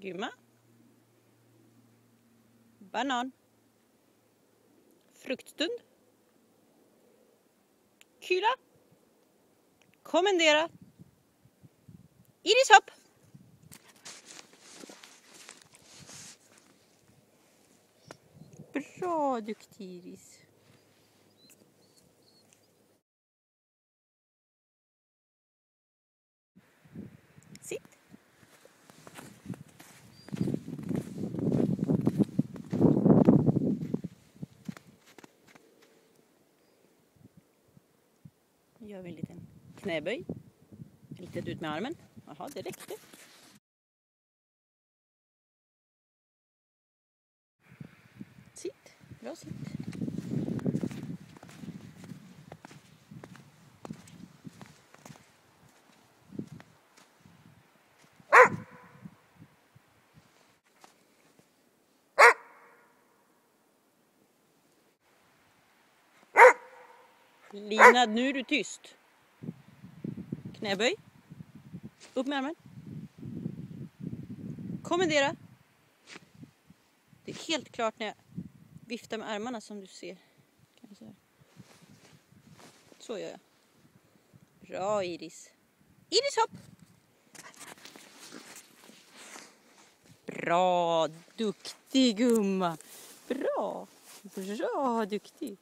Gumma. Banan. Fruktstund. Kyla. Kommendera. Iris hopp. Bra duktig Iris. Sitt. Nu gör vi en liten knäböj. Litet ut med armen. Jaha, det räckte. Sitt. Bra sitt. Lina, nu är du tyst. Knäböj. Upp med armen. Kommendera. Det är helt klart när jag viftar med armarna som du ser. Så gör jag. Bra Iris. Iris hopp! Bra, duktig gumma. Bra, bra, duktig.